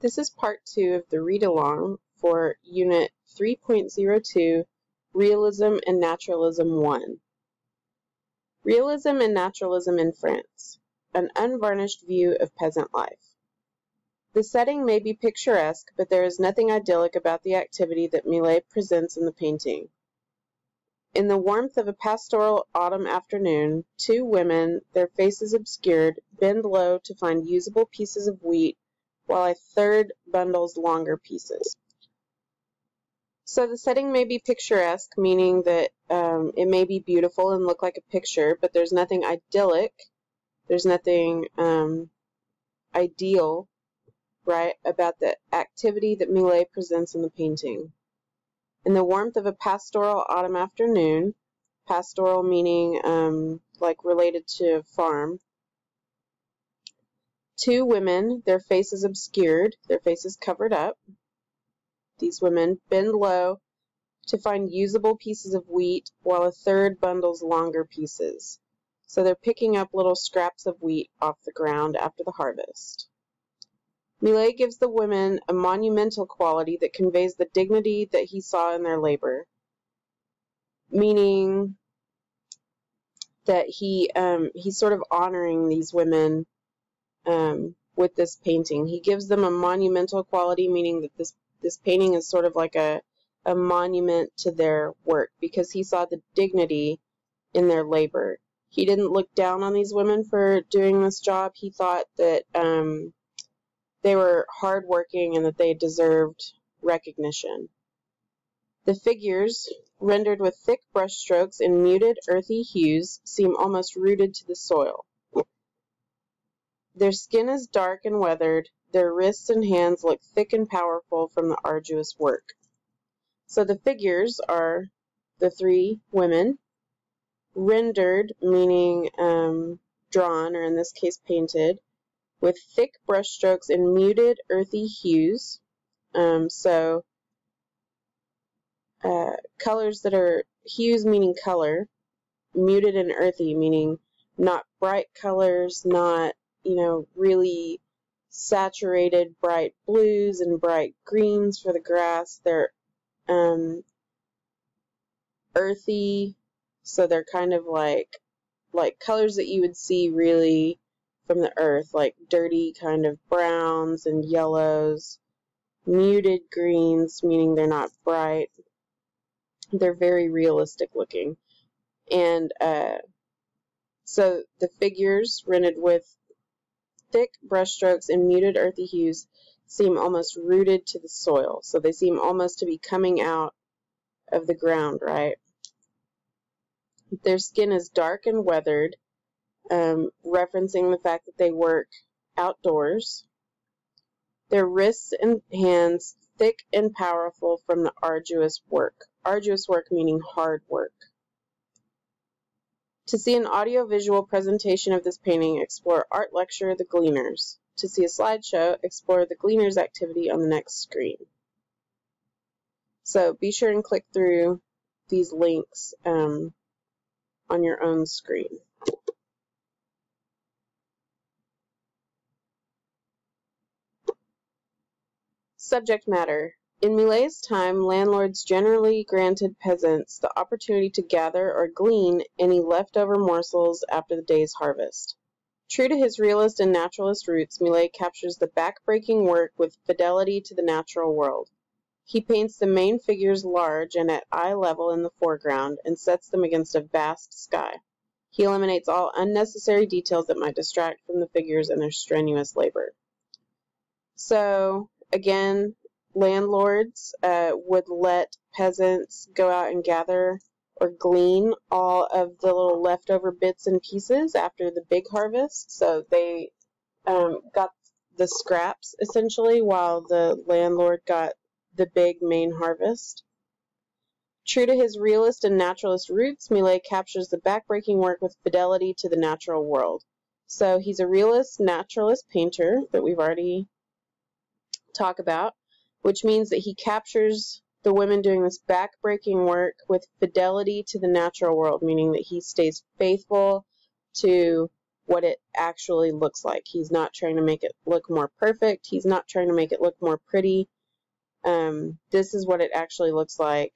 This is part two of the read-along for Unit 3.02, Realism and Naturalism 1. Realism and Naturalism in France, an unvarnished view of peasant life. The setting may be picturesque, but there is nothing idyllic about the activity that Millet presents in the painting. In the warmth of a pastoral autumn afternoon, two women, their faces obscured, bend low to find usable pieces of wheat while a third bundles longer pieces. So the setting may be picturesque, meaning that um, it may be beautiful and look like a picture, but there's nothing idyllic, there's nothing um, ideal, right, about the activity that Millet presents in the painting. In the warmth of a pastoral autumn afternoon, pastoral meaning um, like related to farm, Two women, their faces obscured, their faces covered up. These women bend low to find usable pieces of wheat, while a third bundles longer pieces. So they're picking up little scraps of wheat off the ground after the harvest. Millet gives the women a monumental quality that conveys the dignity that he saw in their labor, meaning that he um, he's sort of honoring these women um, with this painting. He gives them a monumental quality, meaning that this this painting is sort of like a a monument to their work because he saw the dignity in their labor. He didn't look down on these women for doing this job. He thought that um, they were hardworking and that they deserved recognition. The figures, rendered with thick brushstrokes in muted, earthy hues, seem almost rooted to the soil. Their skin is dark and weathered, their wrists and hands look thick and powerful from the arduous work. So the figures are the three women, rendered, meaning um, drawn, or in this case painted, with thick brushstrokes in muted, earthy hues. Um, so uh, colors that are hues meaning color, muted and earthy meaning not bright colors, not you know, really saturated bright blues and bright greens for the grass. They're um, earthy, so they're kind of like like colors that you would see really from the earth, like dirty kind of browns and yellows, muted greens, meaning they're not bright. They're very realistic looking. And uh, so the figures rented with thick brushstrokes and muted earthy hues seem almost rooted to the soil. So they seem almost to be coming out of the ground, right? Their skin is dark and weathered, um, referencing the fact that they work outdoors. Their wrists and hands thick and powerful from the arduous work. Arduous work meaning hard work. To see an audiovisual presentation of this painting, explore Art Lecture The Gleaners. To see a slideshow, explore the Gleaners activity on the next screen. So be sure and click through these links um, on your own screen. Subject matter in Millet's time, landlords generally granted peasants the opportunity to gather or glean any leftover morsels after the day's harvest. True to his realist and naturalist roots, Millet captures the back-breaking work with fidelity to the natural world. He paints the main figures large and at eye level in the foreground and sets them against a vast sky. He eliminates all unnecessary details that might distract from the figures and their strenuous labor. So, again, landlords uh, would let peasants go out and gather or glean all of the little leftover bits and pieces after the big harvest. So they um, got the scraps essentially while the landlord got the big main harvest. True to his realist and naturalist roots, Millet captures the backbreaking work with fidelity to the natural world. So he's a realist naturalist painter that we've already talked about which means that he captures the women doing this back-breaking work with fidelity to the natural world, meaning that he stays faithful to what it actually looks like. He's not trying to make it look more perfect. He's not trying to make it look more pretty. Um, this is what it actually looks like,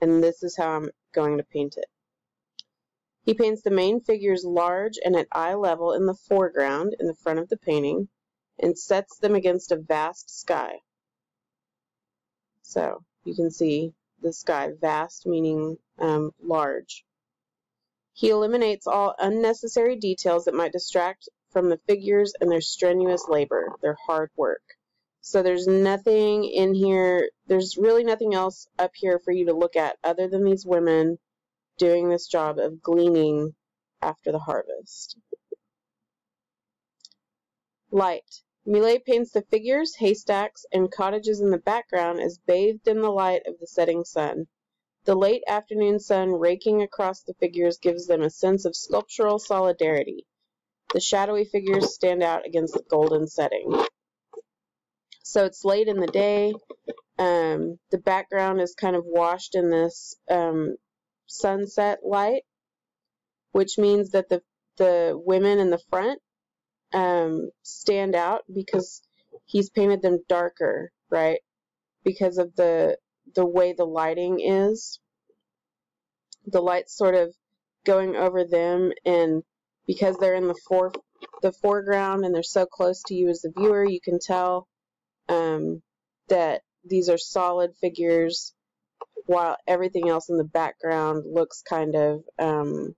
and this is how I'm going to paint it. He paints the main figures large and at eye level in the foreground in the front of the painting and sets them against a vast sky. So you can see the sky, vast meaning um, large. He eliminates all unnecessary details that might distract from the figures and their strenuous labor, their hard work. So there's nothing in here, there's really nothing else up here for you to look at other than these women doing this job of gleaning after the harvest. Light. Millet paints the figures, haystacks, and cottages in the background as bathed in the light of the setting sun. The late afternoon sun raking across the figures gives them a sense of sculptural solidarity. The shadowy figures stand out against the golden setting. So it's late in the day. Um, the background is kind of washed in this um, sunset light, which means that the the women in the front um, stand out because he's painted them darker, right? Because of the the way the lighting is. The light's sort of going over them, and because they're in the fore the foreground and they're so close to you as the viewer, you can tell um, that these are solid figures, while everything else in the background looks kind of um,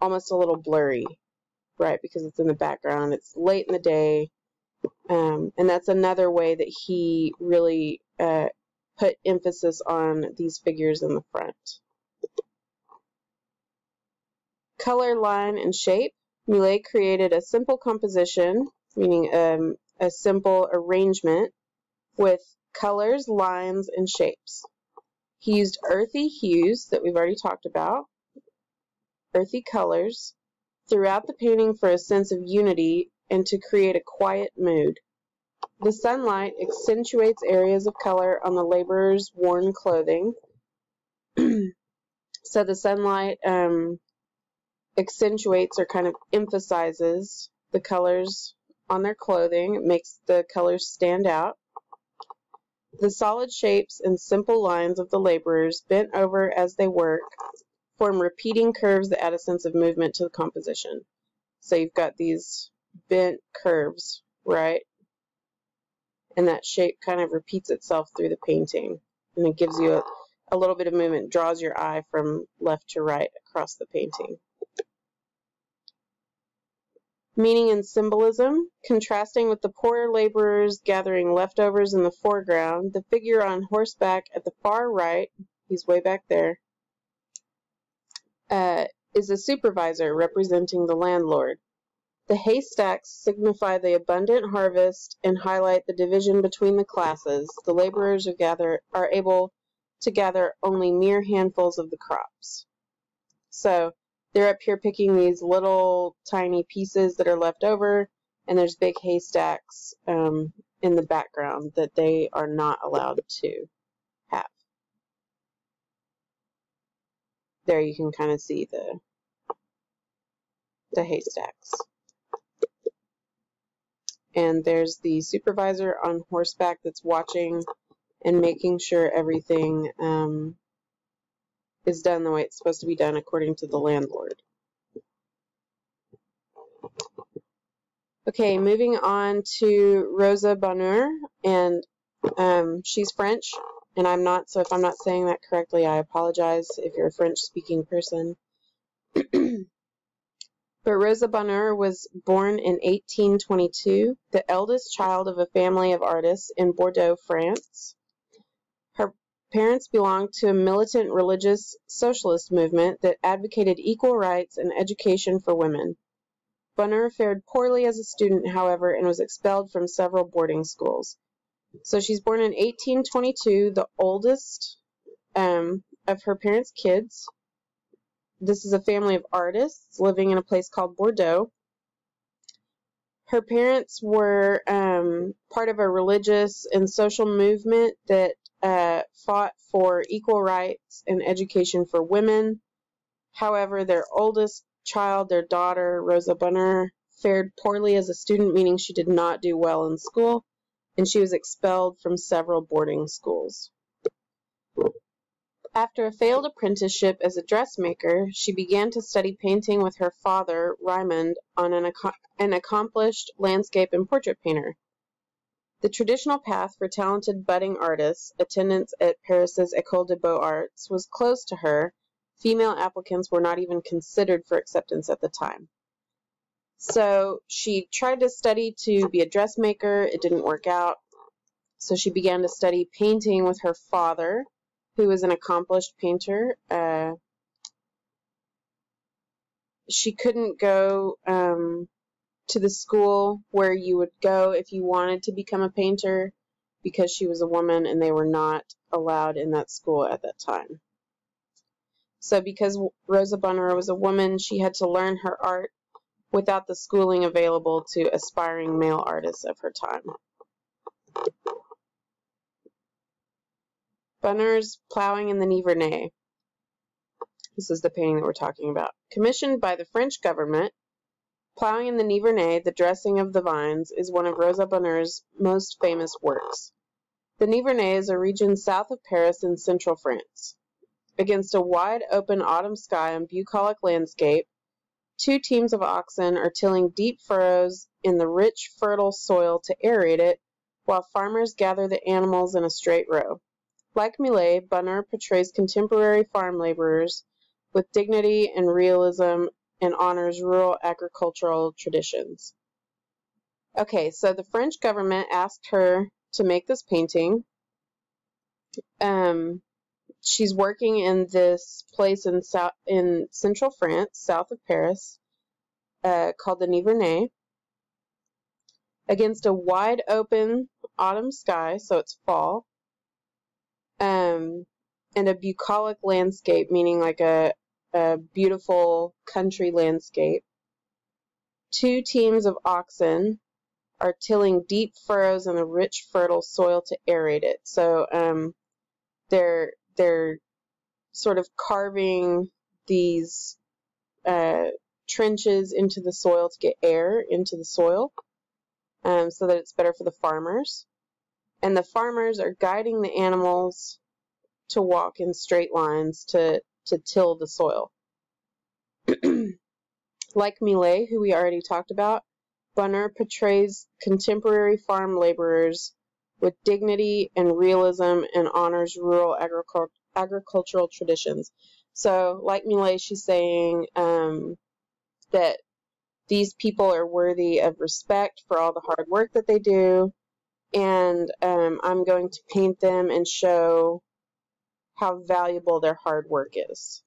almost a little blurry, right? Because it's in the background. It's late in the day, um, and that's another way that he really uh, put emphasis on these figures in the front. Color, line, and shape. Millet created a simple composition, meaning um, a simple arrangement with colors, lines, and shapes. He used earthy hues that we've already talked about, earthy colors, throughout the painting for a sense of unity and to create a quiet mood. The sunlight accentuates areas of color on the laborers' worn clothing. so the sunlight um, accentuates or kind of emphasizes the colors on their clothing. It makes the colors stand out. The solid shapes and simple lines of the laborers, bent over as they work, form repeating curves that add a sense of movement to the composition. So you've got these bent curves, right? and that shape kind of repeats itself through the painting and it gives you a, a little bit of movement, draws your eye from left to right across the painting. Meaning and symbolism, contrasting with the poorer laborers gathering leftovers in the foreground, the figure on horseback at the far right, he's way back there, uh, is a supervisor representing the landlord. The haystacks signify the abundant harvest and highlight the division between the classes. The laborers are, gather, are able to gather only mere handfuls of the crops. So they're up here picking these little tiny pieces that are left over, and there's big haystacks um, in the background that they are not allowed to There you can kind of see the the haystacks and there's the supervisor on horseback that's watching and making sure everything um, is done the way it's supposed to be done according to the landlord. Okay, moving on to Rosa Bonheur, and um, she's French, and I'm not, so if I'm not saying that correctly, I apologize if you're a French-speaking person. But Rosa Bonheur was born in 1822, the eldest child of a family of artists in Bordeaux, France. Her parents belonged to a militant religious socialist movement that advocated equal rights and education for women. Bonheur fared poorly as a student, however, and was expelled from several boarding schools. So she's born in 1822, the oldest um, of her parents' kids. This is a family of artists living in a place called Bordeaux. Her parents were um, part of a religious and social movement that uh, fought for equal rights and education for women. However, their oldest child, their daughter, Rosa Bonheur, fared poorly as a student, meaning she did not do well in school, and she was expelled from several boarding schools. After a failed apprenticeship as a dressmaker, she began to study painting with her father, Raymond, on an, an accomplished landscape and portrait painter. The traditional path for talented budding artists, attendance at Paris's École des Beaux-Arts, was closed to her. Female applicants were not even considered for acceptance at the time. So she tried to study to be a dressmaker. It didn't work out. So she began to study painting with her father, who was an accomplished painter. Uh, she couldn't go um, to the school where you would go if you wanted to become a painter because she was a woman and they were not allowed in that school at that time. So because Rosa Bonheur was a woman, she had to learn her art without the schooling available to aspiring male artists of her time. Bonheur's Plowing in the Nivernais. This is the painting that we're talking about. Commissioned by the French government, Plowing in the Nivernais, The Dressing of the Vines, is one of Rosa Bonheur's most famous works. The Nivernais is a region south of Paris in central France. Against a wide open autumn sky and bucolic landscape, two teams of oxen are tilling deep furrows in the rich, fertile soil to aerate it, while farmers gather the animals in a straight row. Like Millet, Bonheur portrays contemporary farm laborers with dignity and realism and honors rural agricultural traditions. Okay, so the French government asked her to make this painting. Um, she's working in this place in south in central France, south of Paris, uh, called the Nivernais, against a wide open autumn sky, so it's fall um, and a bucolic landscape, meaning like a, a beautiful country landscape. Two teams of oxen are tilling deep furrows in the rich, fertile soil to aerate it. So um, they're they're sort of carving these uh, trenches into the soil to get air into the soil, um, so that it's better for the farmers and the farmers are guiding the animals to walk in straight lines to, to till the soil. like Millet, who we already talked about, Bonheur portrays contemporary farm laborers with dignity and realism and honors rural agricult agricultural traditions. So, like Millet, she's saying um, that these people are worthy of respect for all the hard work that they do, and um, I'm going to paint them and show how valuable their hard work is.